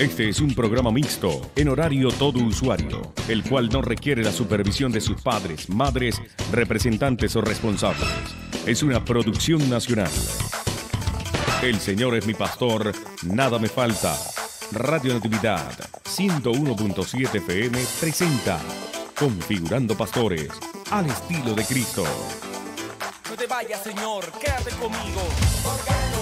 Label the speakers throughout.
Speaker 1: Este es un programa mixto, en horario todo usuario, el cual no requiere la supervisión de sus padres, madres, representantes o responsables. Es una producción nacional. El Señor es mi pastor, nada me falta. Radio Natividad 101.7 FM presenta Configurando Pastores al estilo de Cristo.
Speaker 2: No te vayas, Señor, quédate conmigo.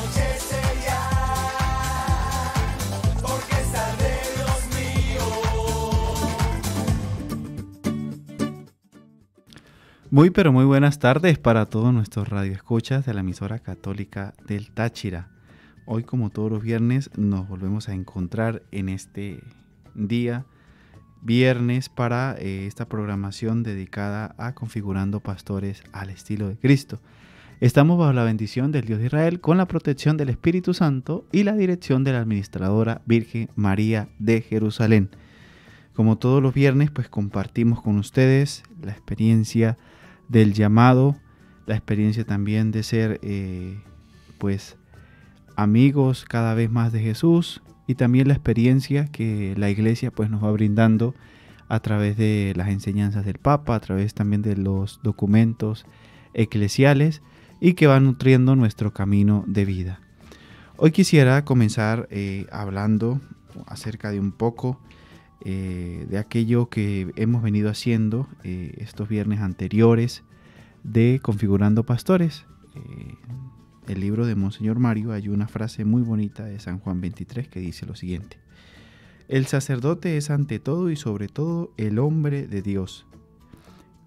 Speaker 3: Muy pero muy buenas tardes para todos nuestros radioescuchas de la emisora católica del Táchira. Hoy como todos los viernes nos volvemos a encontrar en este día viernes para eh, esta programación dedicada a configurando pastores al estilo de Cristo. Estamos bajo la bendición del Dios de Israel con la protección del Espíritu Santo y la dirección de la administradora Virgen María de Jerusalén. Como todos los viernes, pues compartimos con ustedes la experiencia del llamado, la experiencia también de ser eh, pues amigos cada vez más de Jesús y también la experiencia que la iglesia pues nos va brindando a través de las enseñanzas del Papa, a través también de los documentos eclesiales y que van nutriendo nuestro camino de vida. Hoy quisiera comenzar eh, hablando acerca de un poco eh, de aquello que hemos venido haciendo eh, estos viernes anteriores de Configurando Pastores. el libro de Monseñor Mario hay una frase muy bonita de San Juan 23 que dice lo siguiente. El sacerdote es ante todo y sobre todo el hombre de Dios.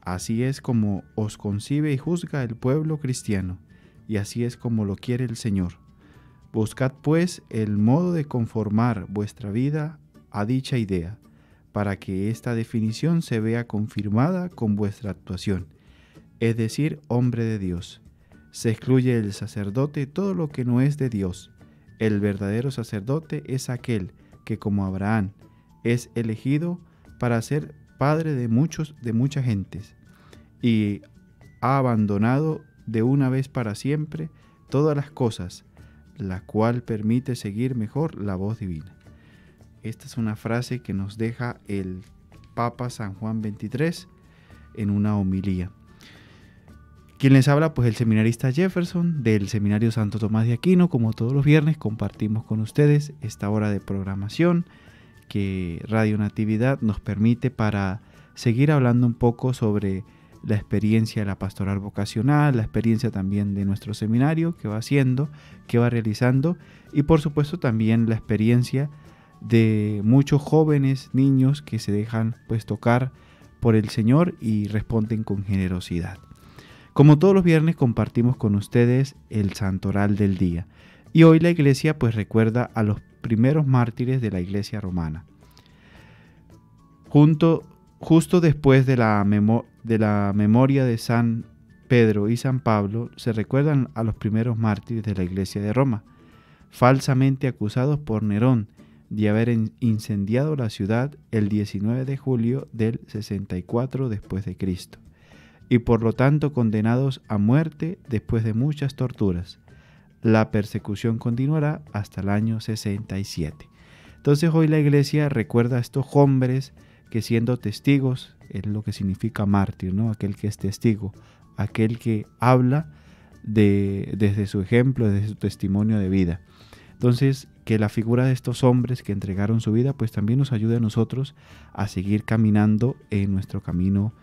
Speaker 3: Así es como os concibe y juzga el pueblo cristiano, y así es como lo quiere el Señor. Buscad pues el modo de conformar vuestra vida a dicha idea, para que esta definición se vea confirmada con vuestra actuación, es decir, hombre de Dios. Se excluye del sacerdote todo lo que no es de Dios. El verdadero sacerdote es aquel que como Abraham es elegido para ser padre de muchos de muchas gentes y ha abandonado de una vez para siempre todas las cosas, la cual permite seguir mejor la voz divina. Esta es una frase que nos deja el Papa San Juan XXIII en una homilía. Quien les habla, pues el seminarista Jefferson del Seminario Santo Tomás de Aquino. Como todos los viernes, compartimos con ustedes esta hora de programación que Radio Natividad nos permite para seguir hablando un poco sobre la experiencia de la pastoral vocacional, la experiencia también de nuestro seminario que va haciendo, que va realizando y por supuesto también la experiencia de muchos jóvenes, niños que se dejan pues tocar por el Señor y responden con generosidad. Como todos los viernes compartimos con ustedes el santoral del día y hoy la iglesia pues recuerda a los primeros mártires de la iglesia romana. Junto, justo después de la, de la memoria de San Pedro y San Pablo se recuerdan a los primeros mártires de la iglesia de Roma, falsamente acusados por Nerón de haber incendiado la ciudad el 19 de julio del 64 después de Cristo y por lo tanto condenados a muerte después de muchas torturas. La persecución continuará hasta el año 67. Entonces hoy la iglesia recuerda a estos hombres que siendo testigos, es lo que significa mártir, ¿no? Aquel que es testigo, aquel que habla de, desde su ejemplo, desde su testimonio de vida. Entonces, que la figura de estos hombres que entregaron su vida, pues también nos ayude a nosotros a seguir caminando en nuestro camino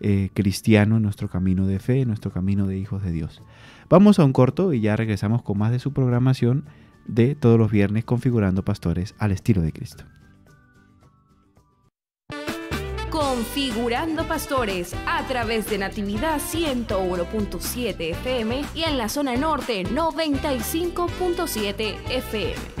Speaker 3: eh, cristiano, en nuestro camino de fe, en nuestro camino de hijos de Dios. Vamos a un corto y ya regresamos con más de su programación de todos los viernes configurando pastores al estilo de Cristo.
Speaker 4: Configurando Pastores a través de Natividad 101.7 FM y en la zona norte 95.7 FM.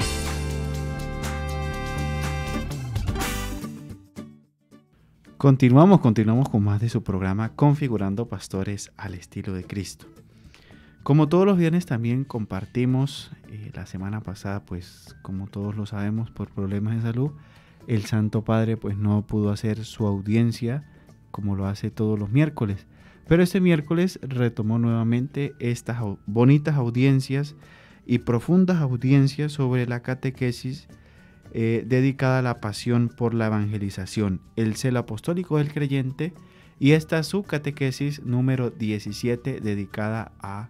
Speaker 3: Continuamos, continuamos con más de su programa Configurando Pastores al estilo de Cristo. Como todos los viernes también compartimos, eh, la semana pasada pues como todos lo sabemos por problemas de salud, el Santo Padre pues no pudo hacer su audiencia como lo hace todos los miércoles. Pero este miércoles retomó nuevamente estas bonitas audiencias y profundas audiencias sobre la catequesis eh, dedicada a la pasión por la evangelización, el celo apostólico del creyente, y esta es su catequesis número 17 dedicada a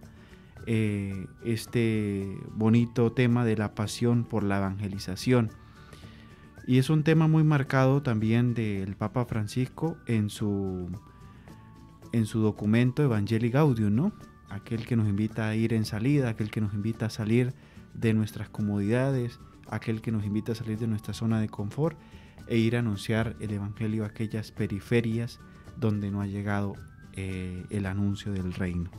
Speaker 3: eh, este bonito tema de la pasión por la evangelización. Y es un tema muy marcado también del Papa Francisco en su, en su documento Evangelii Gaudium, ¿no? Aquel que nos invita a ir en salida, aquel que nos invita a salir de nuestras comodidades, aquel que nos invita a salir de nuestra zona de confort e ir a anunciar el Evangelio a aquellas periferias donde no ha llegado eh, el anuncio del reino.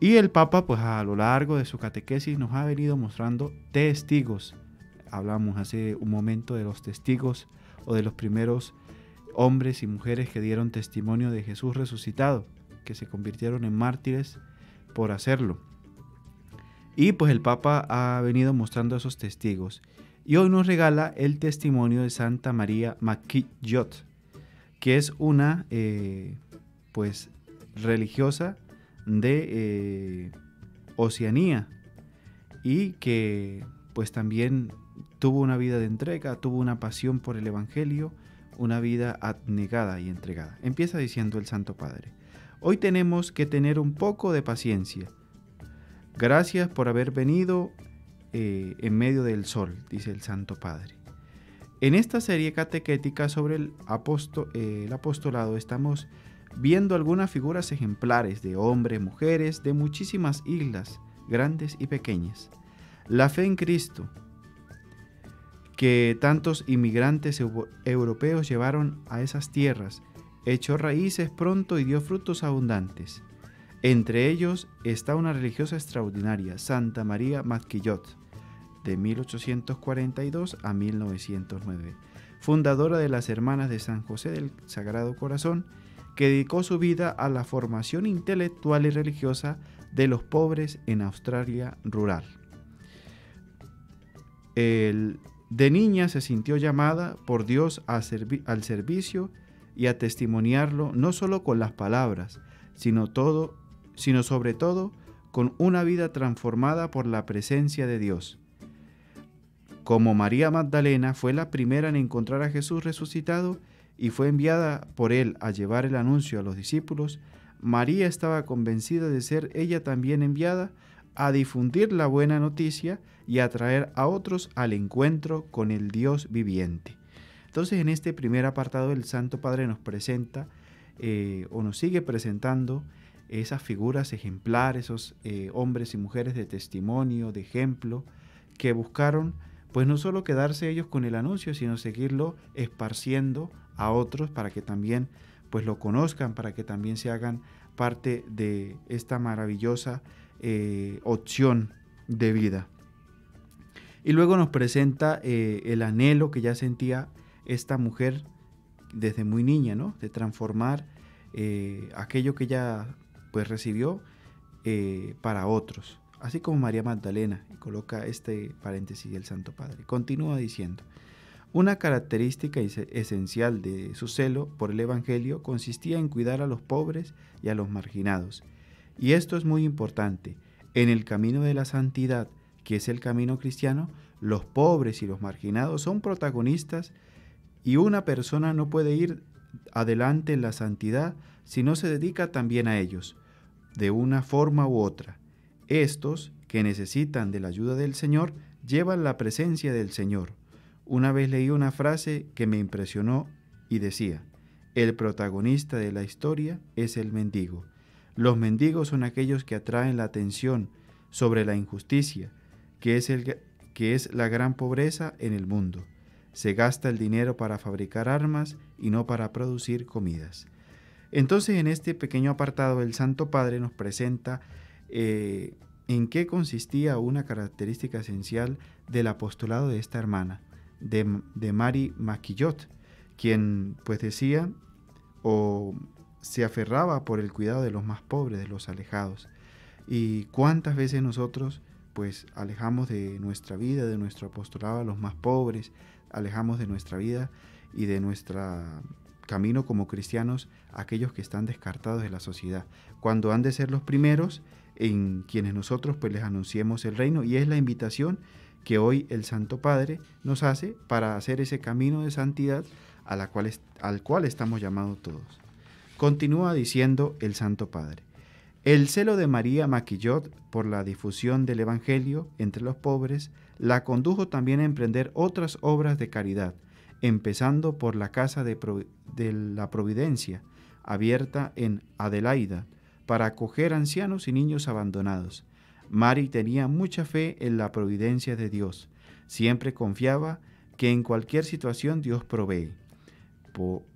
Speaker 3: Y el Papa, pues a lo largo de su catequesis nos ha venido mostrando testigos. Hablamos hace un momento de los testigos o de los primeros hombres y mujeres que dieron testimonio de Jesús resucitado, que se convirtieron en mártires por hacerlo. Y pues el Papa ha venido mostrando esos testigos. Y hoy nos regala el testimonio de Santa María Maquillot, que es una eh, pues religiosa de eh, Oceanía y que pues también tuvo una vida de entrega, tuvo una pasión por el Evangelio, una vida abnegada y entregada. Empieza diciendo el Santo Padre, hoy tenemos que tener un poco de paciencia Gracias por haber venido eh, en medio del sol, dice el Santo Padre. En esta serie catequética sobre el, eh, el apostolado estamos viendo algunas figuras ejemplares de hombres, mujeres de muchísimas islas, grandes y pequeñas. La fe en Cristo, que tantos inmigrantes europeos llevaron a esas tierras, echó raíces pronto y dio frutos abundantes. Entre ellos está una religiosa extraordinaria, Santa María Maquillot, de 1842 a 1909, fundadora de las Hermanas de San José del Sagrado Corazón, que dedicó su vida a la formación intelectual y religiosa de los pobres en Australia rural. de niña se sintió llamada por Dios al servicio y a testimoniarlo no solo con las palabras, sino todo sino sobre todo con una vida transformada por la presencia de Dios. Como María Magdalena fue la primera en encontrar a Jesús resucitado y fue enviada por él a llevar el anuncio a los discípulos, María estaba convencida de ser ella también enviada a difundir la buena noticia y a traer a otros al encuentro con el Dios viviente. Entonces en este primer apartado el Santo Padre nos presenta eh, o nos sigue presentando esas figuras ejemplares, esos eh, hombres y mujeres de testimonio, de ejemplo, que buscaron pues no solo quedarse ellos con el anuncio, sino seguirlo esparciendo a otros para que también pues lo conozcan, para que también se hagan parte de esta maravillosa eh, opción de vida. Y luego nos presenta eh, el anhelo que ya sentía esta mujer desde muy niña, ¿no? De transformar aquello que ya pues recibió eh, para otros, así como María Magdalena, y coloca este paréntesis del Santo Padre. Continúa diciendo, una característica esencial de su celo por el Evangelio consistía en cuidar a los pobres y a los marginados. Y esto es muy importante. En el camino de la santidad, que es el camino cristiano, los pobres y los marginados son protagonistas y una persona no puede ir adelante en la santidad si no se dedica también a ellos, de una forma u otra. Estos, que necesitan de la ayuda del Señor, llevan la presencia del Señor. Una vez leí una frase que me impresionó y decía, el protagonista de la historia es el mendigo. Los mendigos son aquellos que atraen la atención sobre la injusticia, que es, el, que es la gran pobreza en el mundo. Se gasta el dinero para fabricar armas y no para producir comidas. Entonces en este pequeño apartado el Santo Padre nos presenta eh, en qué consistía una característica esencial del apostolado de esta hermana, de, de Mari Maquillot, quien pues decía o se aferraba por el cuidado de los más pobres, de los alejados. Y cuántas veces nosotros pues alejamos de nuestra vida, de nuestro apostolado a los más pobres, alejamos de nuestra vida y de nuestra camino como cristianos aquellos que están descartados de la sociedad, cuando han de ser los primeros en quienes nosotros pues les anunciemos el reino y es la invitación que hoy el Santo Padre nos hace para hacer ese camino de santidad a la cual al cual estamos llamados todos. Continúa diciendo el Santo Padre. El celo de María Maquillot por la difusión del Evangelio entre los pobres la condujo también a emprender otras obras de caridad, empezando por la Casa de, la Providencia, abierta en Adelaida, para acoger ancianos y niños abandonados. Mari tenía mucha fe en la providencia de Dios. Siempre confiaba que en cualquier situación Dios provee.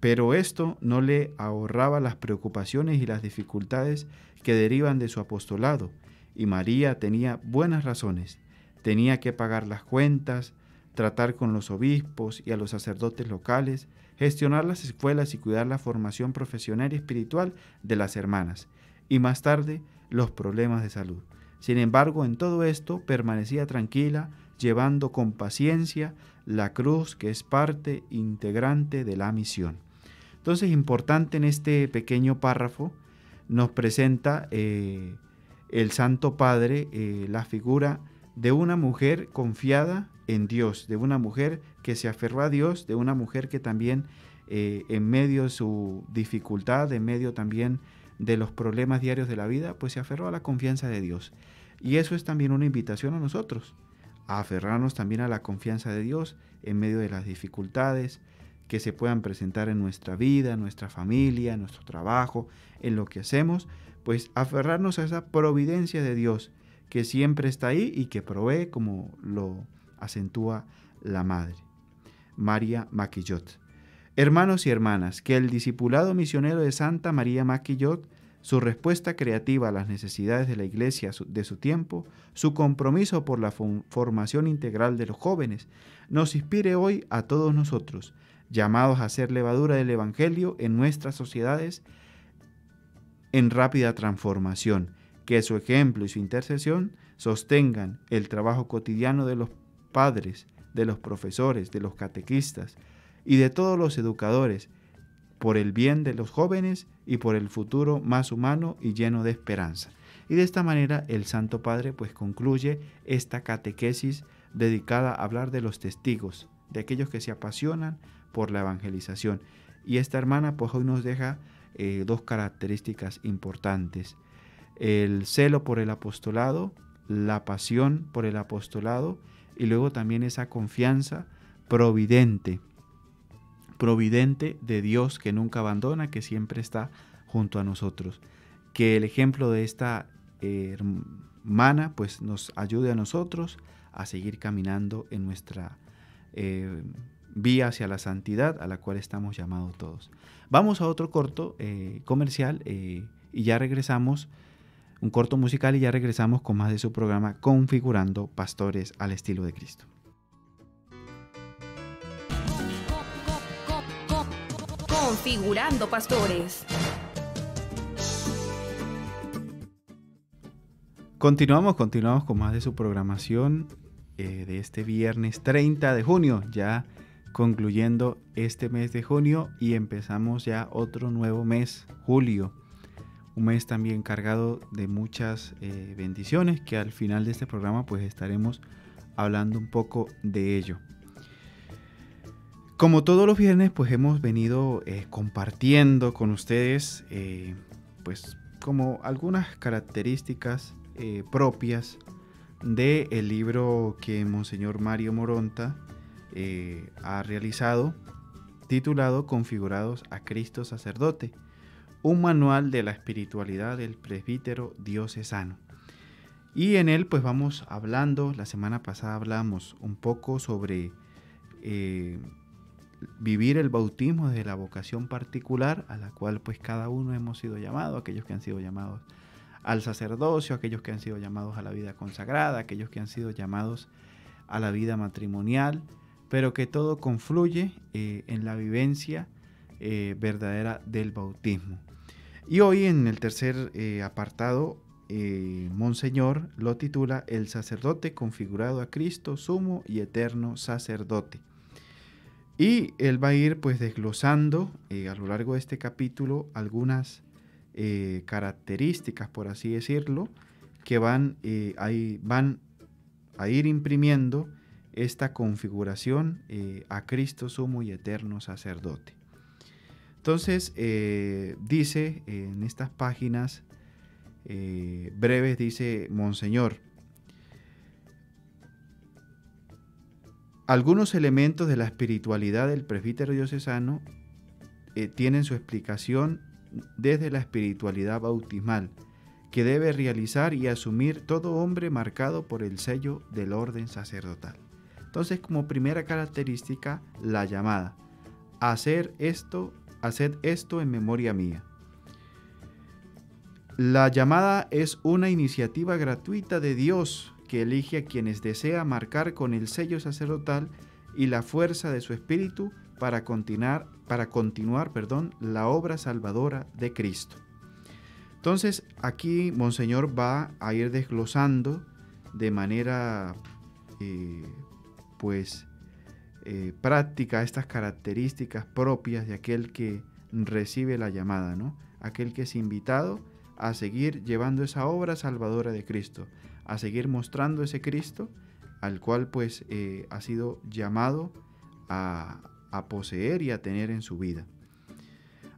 Speaker 3: Pero esto no le ahorraba las preocupaciones y las dificultades que derivan de su apostolado, y María tenía buenas razones. Tenía que pagar las cuentas, tratar con los obispos y a los sacerdotes locales, gestionar las escuelas y cuidar la formación profesional y espiritual de las hermanas, y más tarde los problemas de salud. Sin embargo, en todo esto permanecía tranquila, llevando con paciencia la cruz que es parte integrante de la misión. Entonces, importante en este pequeño párrafo, nos presenta eh, el Santo Padre eh, la figura de una mujer confiada en Dios, de una mujer que se aferró a Dios, de una mujer que también eh, en medio de su dificultad, en medio también de los problemas diarios de la vida, pues se aferró a la confianza de Dios. Y eso es también una invitación a nosotros, a aferrarnos también a la confianza de Dios en medio de las dificultades que se puedan presentar en nuestra vida, en nuestra familia, en nuestro trabajo, en lo que hacemos, pues aferrarnos a esa providencia de Dios que siempre está ahí y que provee como lo acentúa la madre. María Maquillot. Hermanos y hermanas, que el discipulado misionero de Santa María Maquillot, su respuesta creativa a las necesidades de la iglesia de su tiempo, su compromiso por la fo- formación integral de los jóvenes, nos inspire hoy a todos nosotros, llamados a ser levadura del Evangelio en nuestras sociedades en rápida transformación, que su ejemplo y su intercesión sostengan el trabajo cotidiano de los padres, de los profesores, de los catequistas y de todos los educadores, por el bien de los jóvenes y por el futuro más humano y lleno de esperanza. Y de esta manera el Santo Padre pues concluye esta catequesis dedicada a hablar de los testigos, de aquellos que se apasionan por la evangelización. Y esta hermana pues hoy nos deja eh, dos características importantes. El celo por el apostolado, la pasión por el apostolado y luego también esa confianza providente, providente de Dios que nunca abandona, que siempre está junto a nosotros. Que el ejemplo de esta eh, hermana pues nos ayude a nosotros a seguir caminando en nuestra eh, vía hacia la santidad a la cual estamos llamados todos. Vamos a otro corto eh, comercial y ya regresamos, un corto musical y ya regresamos con más de su programa Configurando Pastores al estilo de Cristo.
Speaker 4: Configurando Pastores.
Speaker 3: Continuamos, continuamos con más de su programación eh, de este viernes 30 de junio, ya concluyendo este mes de junio y empezamos ya otro nuevo mes, julio. Un mes también cargado de muchas eh, bendiciones que al final de este programa pues estaremos hablando un poco de ello. Como todos los viernes pues hemos venido eh, compartiendo con ustedes eh, pues como algunas características propias del el libro que Monseñor Mario Moronta ha realizado, titulado Configurados a Cristo Sacerdote, un manual de la espiritualidad del presbítero diocesano. Y en él pues vamos hablando, la semana pasada hablamos un poco sobre eh, vivir el bautismo de la vocación particular a la cual pues cada uno hemos sido llamados, aquellos que han sido llamados al sacerdocio, aquellos que han sido llamados a la vida consagrada, aquellos que han sido llamados a la vida matrimonial, pero que todo confluye eh, en la vivencia eh, verdadera del bautismo. Y hoy en el tercer eh, apartado, eh, Monseñor lo titula El sacerdote configurado a Cristo, sumo y eterno sacerdote. Y él va a ir pues desglosando a lo largo de este capítulo algunas características, por así decirlo, que van, ahí van a ir imprimiendo esta configuración a Cristo sumo y eterno sacerdote. Entonces, eh, dice en estas páginas eh, breves, dice Monseñor, algunos elementos de la espiritualidad del presbítero diocesano tienen su explicación desde la espiritualidad bautismal, que debe realizar y asumir todo hombre marcado por el sello del orden sacerdotal. Entonces, como primera característica, la llamada. Hacer esto, haced esto en memoria mía. La llamada es una iniciativa gratuita de Dios que elige a quienes desea marcar con el sello sacerdotal y la fuerza de su espíritu para continuar, para continuar perdón, la obra salvadora de Cristo. Entonces aquí Monseñor va a ir desglosando de manera eh, pues eh, práctica estas características propias de aquel que recibe la llamada, ¿no? Aquel que es invitado a seguir llevando esa obra salvadora de Cristo, a seguir mostrando ese Cristo al cual pues eh, ha sido llamado a poseer y a tener en su vida.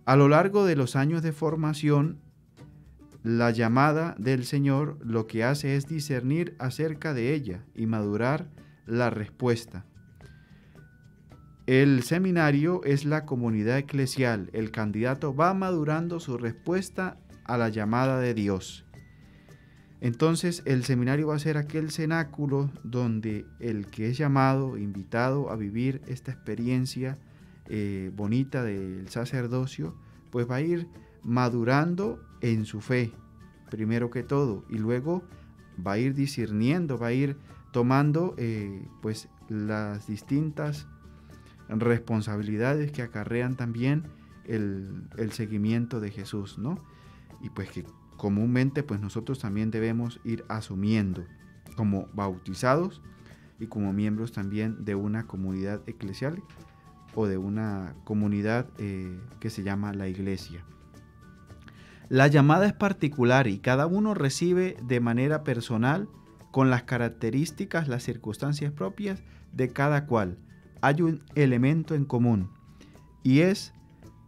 Speaker 3: A lo largo de los años de formación, la llamada del Señor lo que hace es discernir acerca de ella y madurar la respuesta. El seminario es la comunidad eclesial. El candidato va madurando su respuesta a la llamada de Dios. Entonces el seminario va a ser aquel cenáculo donde el que es llamado, invitado a vivir esta experiencia eh, bonita del sacerdocio, pues va a ir madurando en su fe, primero que todo, y luego va a ir discerniendo, va a ir tomando eh, pues las distintas responsabilidades que acarrean también el, seguimiento de Jesús, ¿no? Y pues que comúnmente pues nosotros también debemos ir asumiendo como bautizados y como miembros también de una comunidad eclesial o de una comunidad eh, que se llama la iglesia. La llamada es particular y cada uno recibe de manera personal con las características, las circunstancias propias de cada cual. Hay un elemento en común y es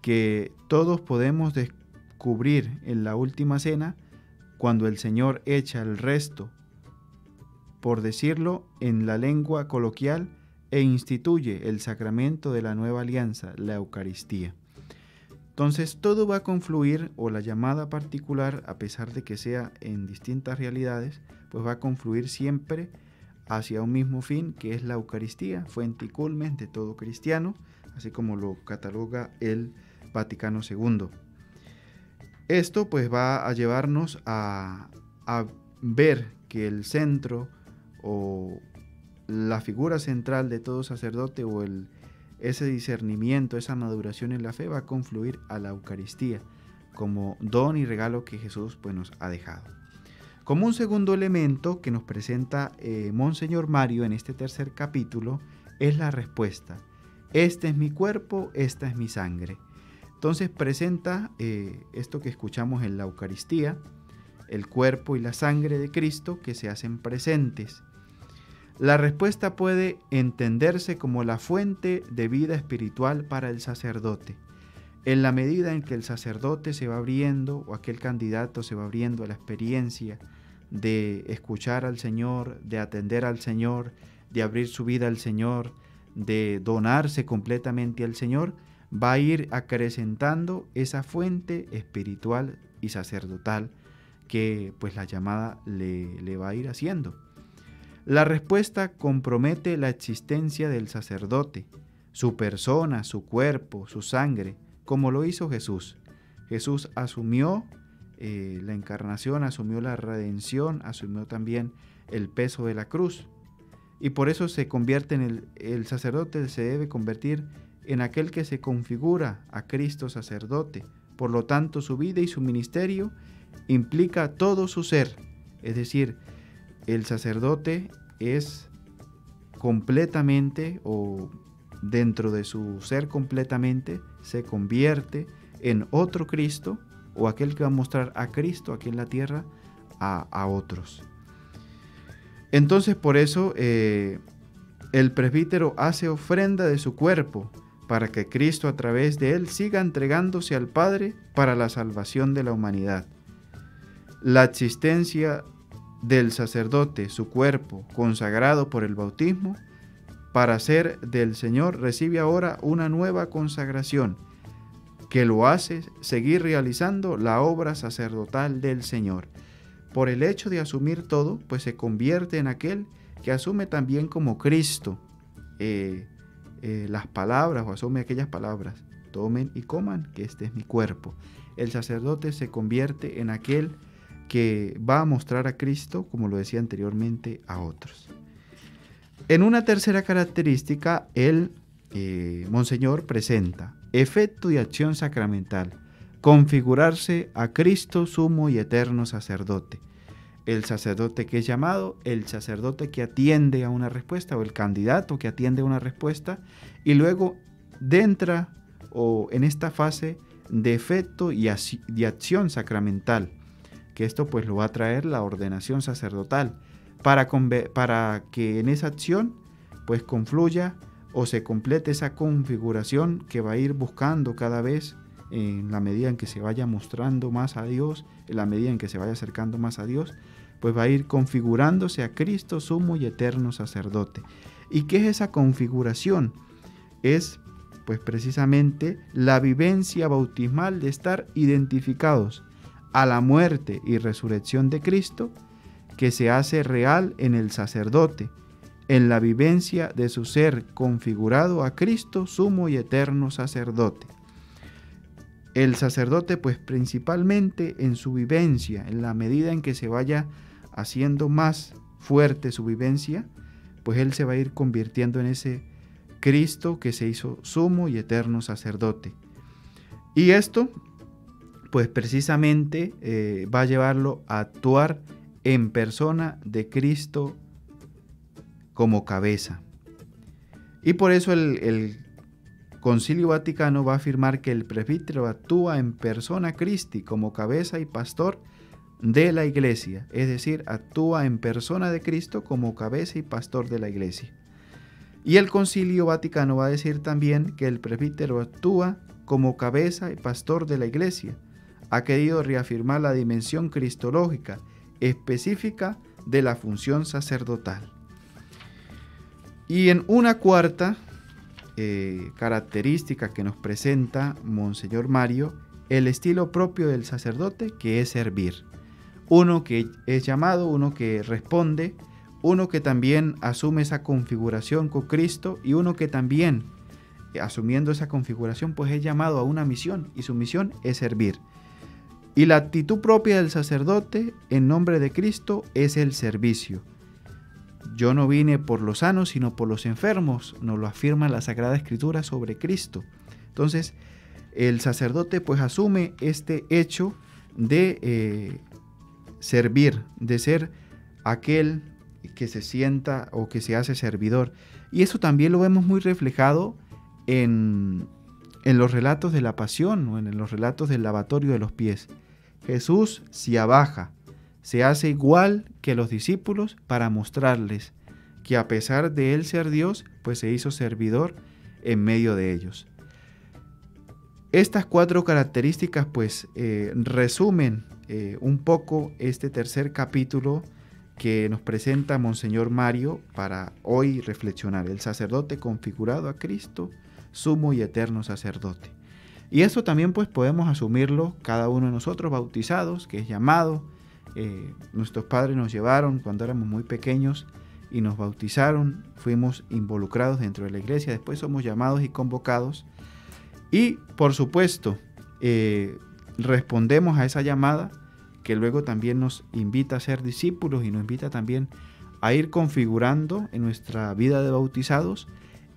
Speaker 3: que todos podemos descubrir en la última cena cuando el Señor echa el resto, por decirlo en la lengua coloquial, e instituye el sacramento de la nueva alianza, la Eucaristía. Entonces todo va a confluir, o la llamada particular, a pesar de que sea en distintas realidades, pues va a confluir siempre hacia un mismo fin, que es la Eucaristía, fuente y culmen de todo cristiano, así como lo cataloga el Vaticano II. Esto pues va a llevarnos a, ver que el centro o la figura central de todo sacerdote o el, ese discernimiento, esa maduración en la fe va a confluir a la Eucaristía como don y regalo que Jesús pues, nos ha dejado. Como un segundo elemento que nos presenta eh, Monseñor Mario en este tercer capítulo es la respuesta. Este es mi cuerpo, esta es mi sangre. Entonces presenta eh, esto que escuchamos en la Eucaristía, el cuerpo y la sangre de Cristo que se hacen presentes la respuesta puede entenderse como la fuente de vida espiritual para el sacerdote. En la medida en que el sacerdote se va abriendo o aquel candidato se va abriendo a la experiencia de escuchar al Señor, de atender al Señor, de abrir su vida al Señor, de donarse completamente al Señor, va a ir acrecentando esa fuente espiritual y sacerdotal que pues la llamada le, le va a ir haciendo. La respuesta compromete la existencia del sacerdote, su persona, su cuerpo, su sangre, como lo hizo Jesús. Jesús asumió eh, la encarnación, asumió la redención, asumió también el peso de la cruz. Y por eso se convierte en el, el sacerdote, se debe convertir en aquel que se configura a Cristo sacerdote. Por lo tanto, su vida y su ministerio implica todo su ser, es decir, el sacerdote es completamente o dentro de su ser completamente se convierte en otro Cristo o aquel que va a mostrar a Cristo aquí en la tierra a, otros. Entonces por eso eh, el presbítero hace ofrenda de su cuerpo para que Cristo a través de él siga entregándose al Padre para la salvación de la humanidad. La existencia del sacerdote, su cuerpo, consagrado por el bautismo, para ser del Señor, recibe ahora una nueva consagración que lo hace seguir realizando la obra sacerdotal del Señor. Por el hecho de asumir todo, pues se convierte en aquel que asume también como Cristo eh, eh, las palabras o asume aquellas palabras. Tomen y coman, que este es mi cuerpo. El sacerdote se convierte en aquel que va a mostrar a Cristo, como lo decía anteriormente, a otros. En una tercera característica, el eh, Monseñor presenta efecto y acción sacramental, configurarse a Cristo sumo y eterno sacerdote. El sacerdote que es llamado, el sacerdote que atiende a una respuesta o el candidato que atiende a una respuesta y luego entra o en esta fase de efecto y de acción sacramental, que esto pues lo va a traer la ordenación sacerdotal para, para que en esa acción pues confluya o se complete esa configuración que va a ir buscando cada vez en la medida en que se vaya mostrando más a Dios, en la medida en que se vaya acercando más a Dios, pues va a ir configurándose a Cristo sumo y eterno sacerdote. ¿Y qué es esa configuración? Es pues precisamente la vivencia bautismal de estar identificados a la muerte y resurrección de Cristo que se hace real en el sacerdote, en la vivencia de su ser configurado a Cristo, sumo y eterno sacerdote. El sacerdote, pues principalmente en su vivencia, en la medida en que se vaya haciendo más fuerte su vivencia, pues él se va a ir convirtiendo en ese Cristo que se hizo sumo y eterno sacerdote. Y esto, pues precisamente eh, va a llevarlo a actuar en persona de Cristo como cabeza. Y por eso el, Concilio Vaticano va a afirmar que el presbítero actúa en persona Christi como cabeza y pastor de la iglesia, es decir, actúa en persona de Cristo como cabeza y pastor de la iglesia. Y el Concilio Vaticano va a decir también que el presbítero actúa como cabeza y pastor de la iglesia. Ha querido reafirmar la dimensión cristológica específica de la función sacerdotal. Y en una cuarta eh, característica que nos presenta Monseñor Mario, el estilo propio del sacerdote que es servir. Uno que es llamado, uno que responde, uno que también asume esa configuración con Cristo y uno que también, eh, asumiendo esa configuración, pues es llamado a una misión y su misión es servir. Y la actitud propia del sacerdote en nombre de Cristo es el servicio. Yo no vine por los sanos, sino por los enfermos, nos lo afirma la Sagrada Escritura sobre Cristo. Entonces, el sacerdote pues asume este hecho de eh, servir, de ser aquel que se sienta o que se hace servidor. Y eso también lo vemos muy reflejado en, en los relatos de la pasión o en los relatos del lavatorio de los pies. Jesús se abaja, se hace igual que los discípulos para mostrarles que a pesar de él ser Dios, pues se hizo servidor en medio de ellos. Estas cuatro características pues eh, resumen eh, un poco este tercer capítulo que nos presenta Monseñor Mario para hoy reflexionar, el sacerdote configurado a Cristo, sumo y eterno sacerdote. Y eso también pues podemos asumirlo cada uno de nosotros bautizados, que es llamado, eh, nuestros padres nos llevaron cuando éramos muy pequeños y nos bautizaron, fuimos involucrados dentro de la iglesia, después somos llamados y convocados y por supuesto eh, respondemos a esa llamada que luego también nos invita a ser discípulos y nos invita también a ir configurando en nuestra vida de bautizados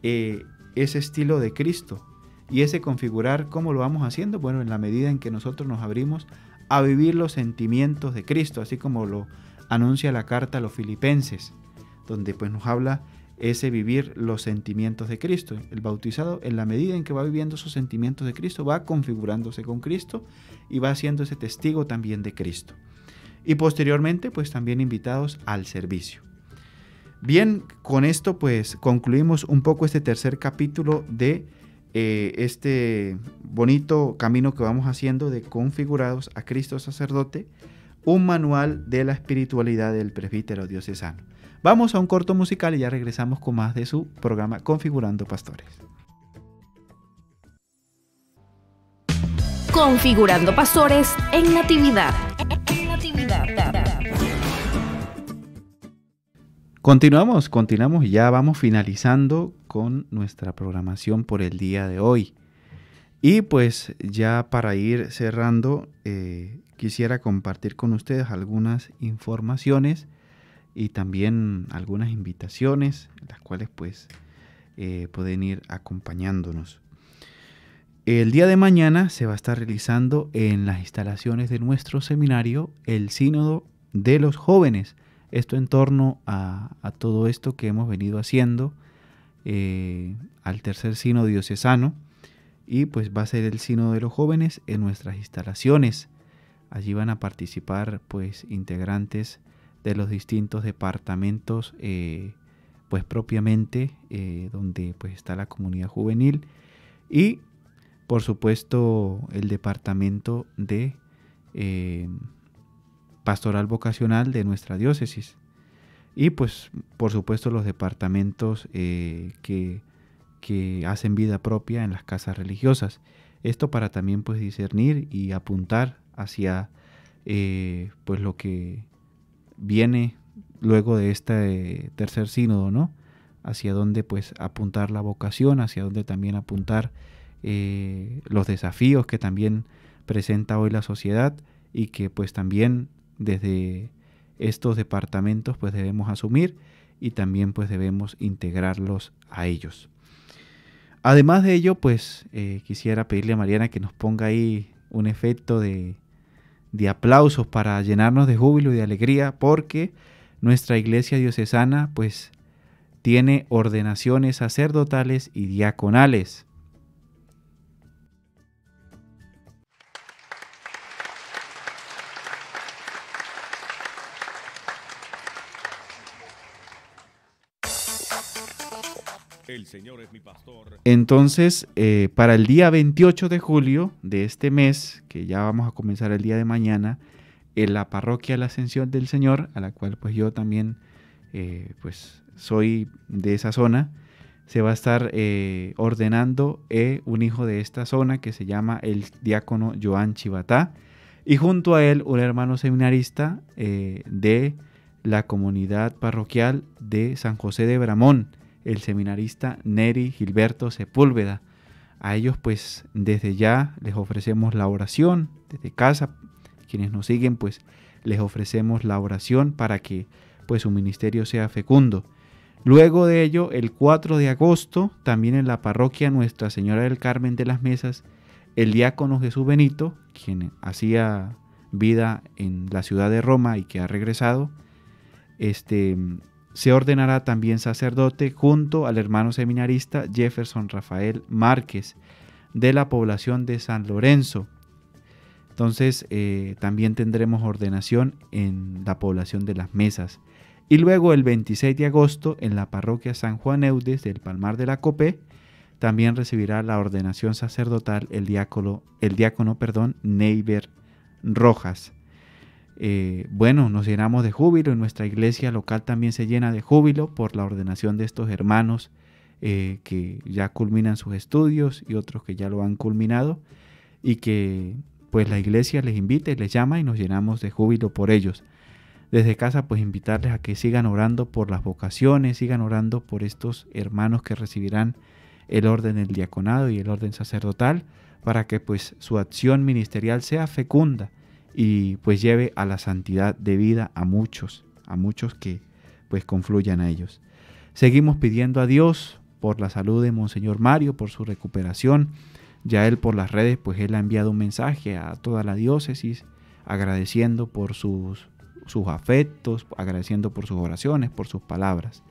Speaker 3: eh, ese estilo de Cristo. Y ese configurar, ¿cómo lo vamos haciendo? Bueno, en la medida en que nosotros nos abrimos a vivir los sentimientos de Cristo, así como lo anuncia la carta a los filipenses, donde pues nos habla ese vivir los sentimientos de Cristo. El bautizado, en la medida en que va viviendo esos sentimientos de Cristo, va configurándose con Cristo y va siendo ese testigo también de Cristo. Y posteriormente, pues también invitados al servicio. Bien, con esto pues concluimos un poco este tercer capítulo de eh, este bonito camino que vamos haciendo de configurados a Cristo sacerdote, un manual de la espiritualidad del presbítero diocesano. Vamos a un corto musical y ya regresamos con más de su programa Configurando Pastores.
Speaker 4: Configurando Pastores en Natividad.
Speaker 3: Continuamos, continuamos ya vamos finalizando con nuestra programación por el día de hoy. Y pues ya para ir cerrando, eh, quisiera compartir con ustedes algunas informaciones y también algunas invitaciones, las cuales pues eh, pueden ir acompañándonos. El día de mañana se va a estar realizando en las instalaciones de nuestro seminario el sínodo de los jóvenes. Esto en torno a, todo esto que hemos venido haciendo eh, al tercer sínodo diocesano y pues va a ser el sínodo de los jóvenes en nuestras instalaciones. Allí van a participar pues integrantes de los distintos departamentos eh, pues propiamente eh, donde pues está la comunidad juvenil y por supuesto el departamento de pastoral vocacional de nuestra diócesis y pues por supuesto los departamentos eh, que, que, hacen vida propia en las casas religiosas. Esto para también pues discernir y apuntar hacia eh, pues lo que viene luego de este tercer sínodo, ¿no? Hacia dónde pues apuntar la vocación, hacia dónde también apuntar eh, los desafíos que también presenta hoy la sociedad y que pues también desde estos departamentos pues debemos asumir y también pues debemos integrarlos a ellos. Además de ello pues eh, quisiera pedirle a Mariana que nos ponga ahí un efecto de, de aplausos para llenarnos de júbilo y de alegría porque nuestra iglesia diocesana pues tiene ordenaciones sacerdotales y diaconales.
Speaker 1: El Señor es mi pastor.
Speaker 3: Entonces, eh, para el día 28 de julio de este mes, que ya vamos a comenzar el día de mañana, en la parroquia La Ascensión del Señor, a la cual pues yo también eh, pues soy de esa zona, se va a estar eh, ordenando un hijo de esta zona que se llama el diácono Joan Chivatá y junto a él un hermano seminarista de la comunidad parroquial de San José de Bramón el seminarista Neri Gilberto Sepúlveda. A ellos pues desde ya les ofrecemos la oración desde casa. Quienes nos siguen pues les ofrecemos la oración para que pues su ministerio sea fecundo. Luego de ello, el 4 de agosto, también en la parroquia Nuestra Señora del Carmen de las Mesas, el diácono Jesús Benito, quien hacía vida en la ciudad de Roma y que ha regresado, este, se ordenará también sacerdote junto al hermano seminarista Jefferson Rafael Márquez de la población de San Lorenzo. Entonces eh, también tendremos ordenación en la población de las mesas. Y luego el 26 de agosto en la parroquia San Juan Eudes del Palmar de la Copé también recibirá la ordenación sacerdotal el diácono, el diácono perdón, Neiber Rojas. Eh, bueno, nos llenamos de júbilo y nuestra iglesia local también se llena de júbilo por la ordenación de estos hermanos eh, que ya culminan sus estudios y otros que ya lo han culminado y que pues la iglesia les invita y les llama y nos llenamos de júbilo por ellos. Desde casa pues invitarles a que sigan orando por las vocaciones, sigan orando por estos hermanos que recibirán el orden del diaconado y el orden sacerdotal para que pues su acción ministerial sea fecunda y pues lleve a la santidad de vida a muchos, a muchos que pues confluyan a ellos. Seguimos pidiendo a Dios por la salud de Monseñor Mario, por su recuperación. Ya él por las redes, pues él ha enviado un mensaje a toda la diócesis, agradeciendo por sus, sus afectos, agradeciendo por sus oraciones, por sus palabras.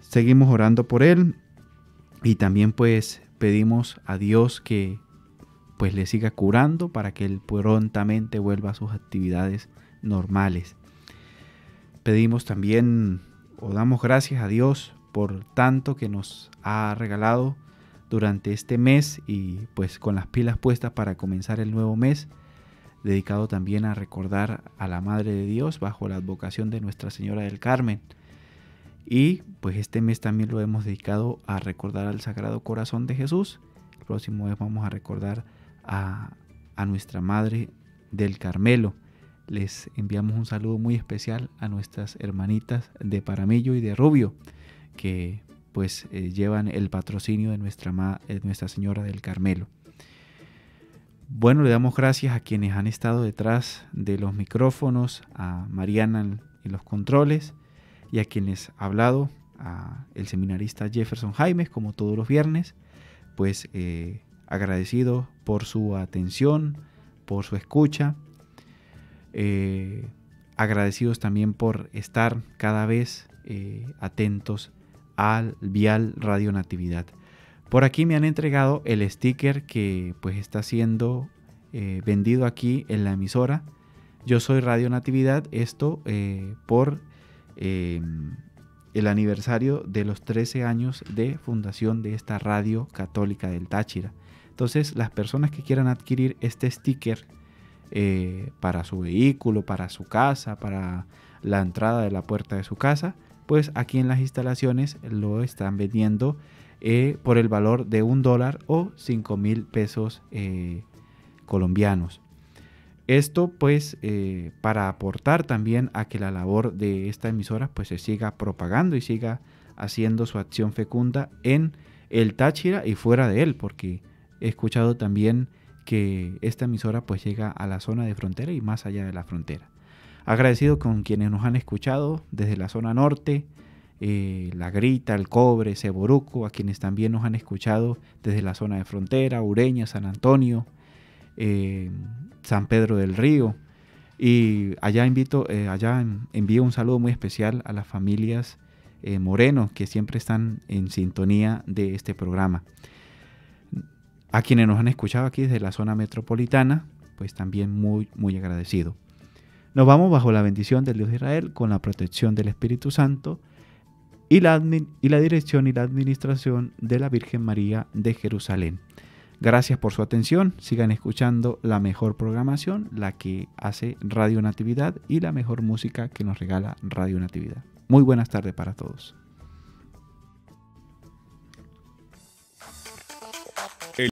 Speaker 3: Seguimos orando por él y también pues pedimos a Dios que pues le siga curando para que él prontamente vuelva a sus actividades normales. Pedimos también o damos gracias a Dios por tanto que nos ha regalado durante este mes y pues con las pilas puestas para comenzar el nuevo mes, dedicado también a recordar a la Madre de Dios bajo la advocación de Nuestra Señora del Carmen. Y pues este mes también lo hemos dedicado a recordar al Sagrado Corazón de Jesús. El próximo mes vamos a recordar a, nuestra Madre del Carmelo. Les enviamos un saludo muy especial a nuestras hermanitas de Paramillo y de Rubio, que pues eh, llevan el patrocinio de nuestra, de nuestra Señora del Carmelo. Bueno, le damos gracias a quienes han estado detrás de los micrófonos, a Mariana en los controles y a quienes ha hablado, el seminarista Jefferson Jaimes, como todos los viernes, pues eh, agradecido por su atención, por su escucha, eh, agradecidos también por estar cada vez atentos al Vial Radio Natividad. Por aquí me han entregado el sticker que pues está siendo eh, vendido aquí en la emisora. Yo soy Radio Natividad, esto eh, por em, el aniversario de los 13 años de fundación de esta radio católica del Táchira. Entonces las personas que quieran adquirir este sticker eh, para su vehículo, para su casa, para la entrada de la puerta de su casa, pues aquí en las instalaciones lo están vendiendo eh, por el valor de un dólar o cinco mil pesos eh, colombianos. Esto pues para aportar también a que la labor de esta emisora pues se siga propagando y siga haciendo su acción fecunda en el Táchira y fuera de él, porque he escuchado también que esta emisora pues llega a la zona de frontera y más allá de la frontera. Agradecido con quienes nos han escuchado desde la zona norte, eh, La Grita, El Cobre, Ceboruco, a quienes también nos han escuchado desde la zona de frontera, Ureña, San Antonio, eh, San Pedro del Río. Y allá invito, eh, allá envío un saludo muy especial a las familias Moreno que siempre están en sintonía de este programa. A quienes nos han escuchado aquí desde la zona metropolitana, pues también muy, muy agradecido. Nos vamos bajo la bendición del Dios de Israel, con la protección del Espíritu Santo y la, dirección y la administración de la Virgen María de Jerusalén. Gracias por su atención. Sigan escuchando la mejor programación, la que hace Radio Natividad y la mejor música que nos regala Radio Natividad. Muy buenas tardes para todos.